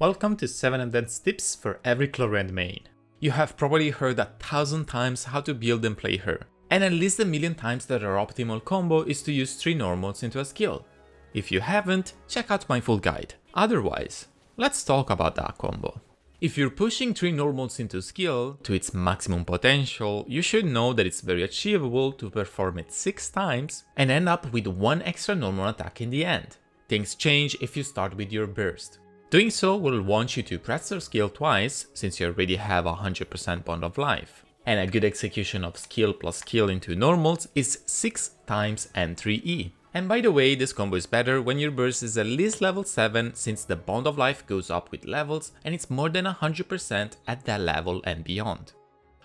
Welcome to 7 Advanced Tips for every Clorinde main. You have probably heard a thousand times how to build and play her, and at least a million times that her optimal combo is to use 3 normals into a skill. If you haven't, check out my full guide. Otherwise, let's talk about that combo. If you're pushing 3 normals into skill to its maximum potential, you should know that it's very achievable to perform it 6 times and end up with one extra normal attack in the end. Things change if you start with your burst. Doing so will want you to press your skill twice, since you already have 100% bond of life. And a good execution of skill plus skill into normals is 6 times N3E. And by the way, this combo is better when your burst is at least level 7 since the bond of life goes up with levels and it's more than 100% at that level and beyond.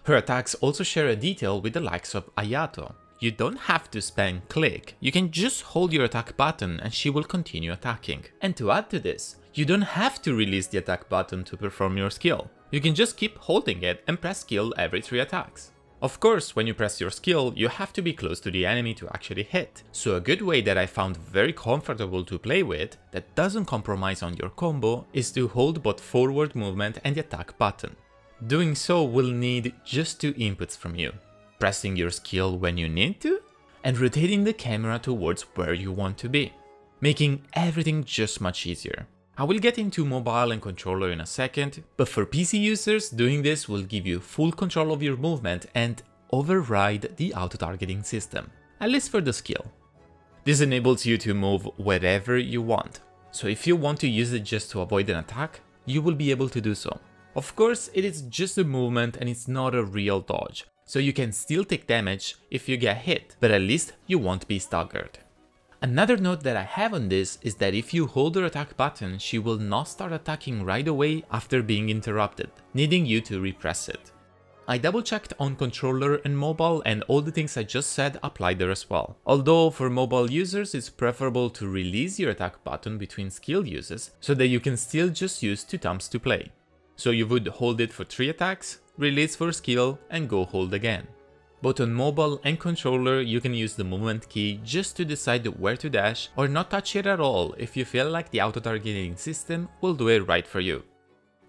Her attacks also share a detail with the likes of Ayato. You don't have to spam click, you can just hold your attack button and she will continue attacking. And to add to this, you don't have to release the attack button to perform your skill. You can just keep holding it and press skill every 3 attacks. Of course, when you press your skill, you have to be close to the enemy to actually hit. So a good way that I found very comfortable to play with, that doesn't compromise on your combo, is to hold both forward movement and the attack button. Doing so will need just two inputs from you. Pressing your skill when you need to, and rotating the camera towards where you want to be, making everything just much easier. I will get into mobile and controller in a second, but for PC users, doing this will give you full control of your movement and override the auto-targeting system, at least for the skill. This enables you to move wherever you want, so if you want to use it just to avoid an attack, you will be able to do so. Of course, it is just a movement and it's not a real dodge, so you can still take damage if you get hit, but at least you won't be staggered. Another note that I have on this is that if you hold her attack button, she will not start attacking right away after being interrupted, needing you to repress it. I double checked on controller and mobile and all the things I just said apply there as well. Although for mobile users it's preferable to release your attack button between skill uses so that you can still just use two thumbs to play. So you would hold it for 3 attacks, release for skill and go hold again. Both on mobile and controller you can use the movement key just to decide where to dash or not touch it at all if you feel like the auto-targeting system will do it right for you.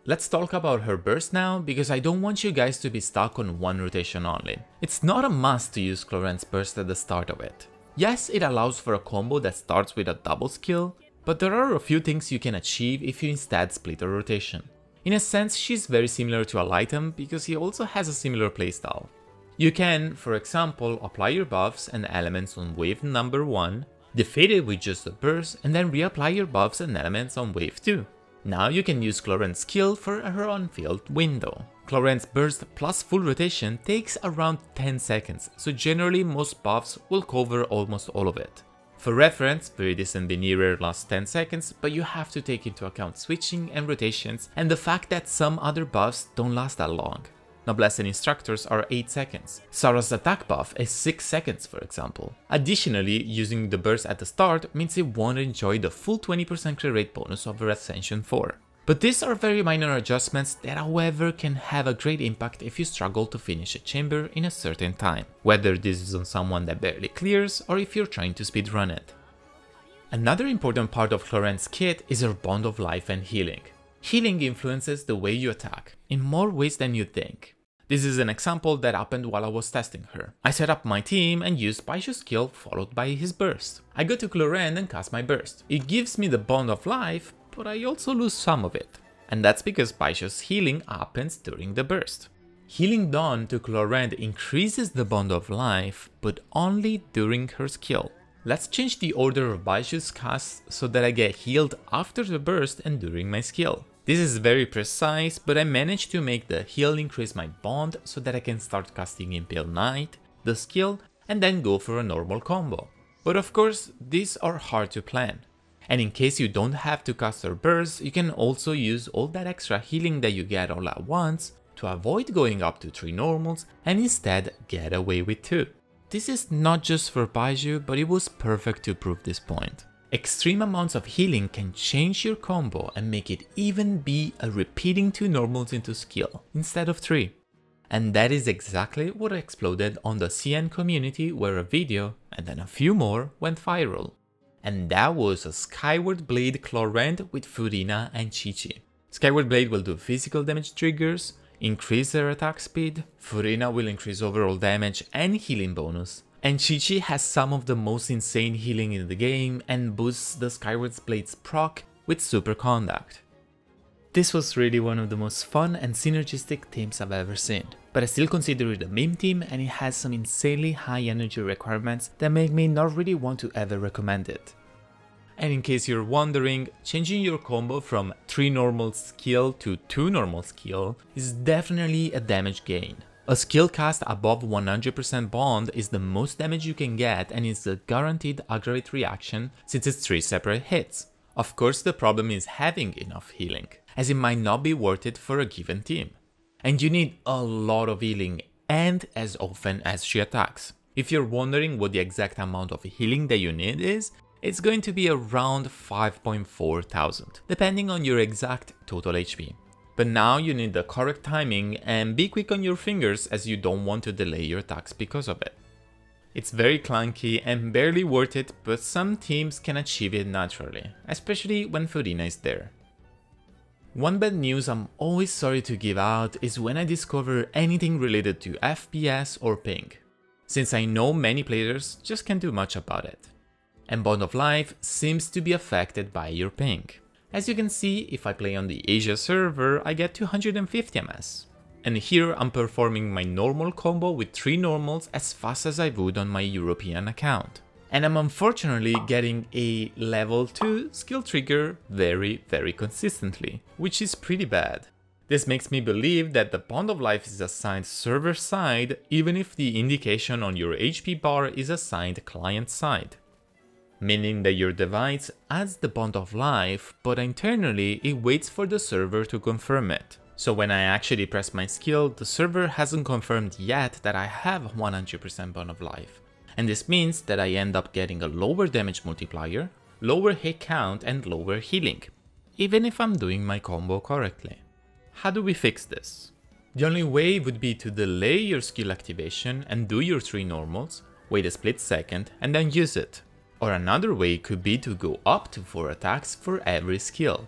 Let's talk about her burst now, because I don't want you guys to be stuck on one rotation only. It's not a must to use Clorinde's burst at the start of it. Yes, it allows for a combo that starts with a double skill, but there are a few things you can achieve if you instead split a rotation. In a sense, she's very similar to Alhaitham because he also has a similar playstyle. You can, for example, apply your buffs and elements on wave number 1, defeat it with just a burst, and then reapply your buffs and elements on wave 2. Now you can use Clorinde's skill for her on-field window. Clorinde's burst plus full rotation takes around 10 seconds, so generally most buffs will cover almost all of it. For reference, Viridescent Venerer last 10 seconds, but you have to take into account switching and rotations and the fact that some other buffs don't last that long. Noblesse and Instructors are 8 seconds. Sara's attack buff is 6 seconds for example. Additionally, using the burst at the start means it won't enjoy the full 20% crit rate bonus of her Ascension 4. But these are very minor adjustments that however can have a great impact if you struggle to finish a chamber in a certain time, whether this is on someone that barely clears or if you're trying to speedrun it. Another important part of Clorinde's kit is her bond of life and healing. Healing influences the way you attack, in more ways than you think. This is an example that happened while I was testing her. I set up my team and used Baizhu's skill followed by his burst. I go to Clorinde and cast my burst. It gives me the bond of life, but I also lose some of it. And that's because Baizhu's healing happens during the burst. Healing done to Clorinde increases the bond of life, but only during her skill. Let's change the order of Baizhu's casts so that I get healed after the burst and during my skill. This is very precise, but I managed to make the heal increase my bond so that I can start casting Impale Knight, the skill, and then go for a normal combo. But of course, these are hard to plan. And in case you don't have to cast her burst, you can also use all that extra healing that you get all at once to avoid going up to 3 normals and instead get away with 2. This is not just for Baizhu, but it was perfect to prove this point. Extreme amounts of healing can change your combo and make it even be a repeating 2 normals into skill, instead of 3. And that is exactly what exploded on the CN community where a video, and then a few more, went viral. And that was a Skyward Blade Clorinde with Furina and Qiqi. Skyward Blade will do physical damage triggers, increase their attack speed, Furina will increase overall damage and healing bonus, and Qiqi has some of the most insane healing in the game and boosts the Skyward Blade's proc with super conduct. This was really one of the most fun and synergistic teams I've ever seen, but I still consider it a meme team and it has some insanely high energy requirements that make me not really want to ever recommend it. And in case you're wondering, changing your combo from 3 normal skill to 2 normal skill is definitely a damage gain. A skill cast above 100% bond is the most damage you can get and is a guaranteed aggravate reaction since it's 3 separate hits. Of course the problem is having enough healing as it might not be worth it for a given team. And you need a lot of healing and as often as she attacks. If you're wondering what the exact amount of healing that you need is, it's going to be around 5.4 thousand, depending on your exact total HP. But now you need the correct timing and be quick on your fingers as you don't want to delay your attacks because of it. It's very clunky and barely worth it, but some teams can achieve it naturally, especially when Furina is there. One bad news I'm always sorry to give out is when I discover anything related to FPS or ping, since I know many players just can't do much about it. And Bond of Life seems to be affected by your ping. As you can see, if I play on the Asia server, I get 250 ms. And here I'm performing my normal combo with 3 normals as fast as I would on my European account and I'm unfortunately getting a level 2 skill trigger very very consistently, which is pretty bad. This makes me believe that the bond of life is assigned server side even if the indication on your HP bar is assigned client side. Meaning that your device adds the bond of life, but internally it waits for the server to confirm it. So when I actually press my skill, the server hasn't confirmed yet that I have 100% bond of life and this means that I end up getting a lower damage multiplier, lower hit count and lower healing, even if I'm doing my combo correctly. How do we fix this? The only way would be to delay your skill activation and do your 3 normals, wait a split second and then use it. Or another way could be to go up to 4 attacks for every skill.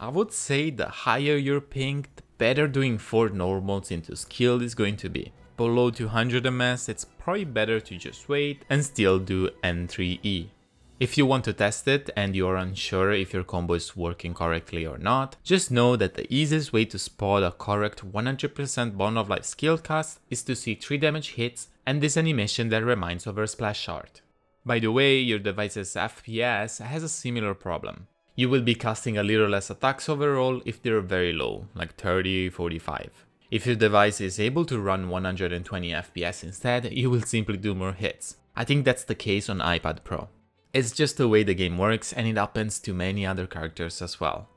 I would say the higher your ping, the better doing 4 normals into skill is going to be below 200 ms, it's probably better to just wait and still do N3E. If you want to test it and you're unsure if your combo is working correctly or not, just know that the easiest way to spot a correct 100% Bond of Life skill cast is to see 3 damage hits and this animation that reminds of her splash art. By the way, your device's FPS has a similar problem. You will be casting a little less attacks overall if they're very low, like 30, 45. If your device is able to run 120 FPS instead, you will simply do more hits. I think that's the case on iPad Pro. It's just the way the game works and it happens to many other characters as well.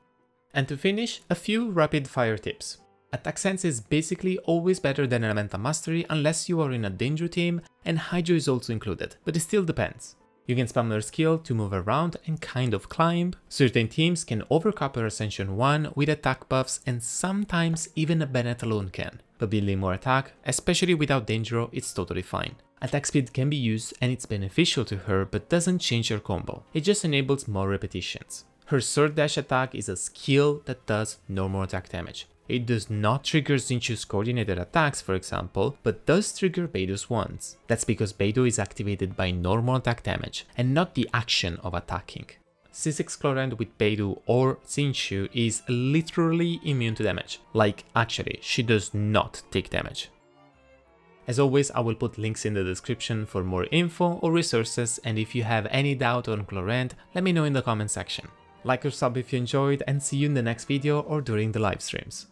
And to finish, a few rapid fire tips. Attack Sands is basically always better than Elemental Mastery unless you are in a Dendro team and Hydro is also included, but it still depends. You can spam their skill to move around and kind of climb. Certain teams can overcap her Ascension 1 with attack buffs and sometimes even a Bennett alone can. But building more attack, especially without Dendro, it's totally fine. Attack speed can be used and it's beneficial to her but doesn't change her combo, it just enables more repetitions. Her sword dash attack is a skill that does normal attack damage, it does not trigger Xingqiu's coordinated attacks, for example, but does trigger Beidou's ones. That's because Beidou is activated by normal attack damage, and not the action of attacking. C6 Clorinde with Beidou or Xingqiu is literally immune to damage, like actually, she does not take damage. As always, I will put links in the description for more info or resources and if you have any doubt on Clorinde, let me know in the comment section. Like or sub if you enjoyed and see you in the next video or during the live streams.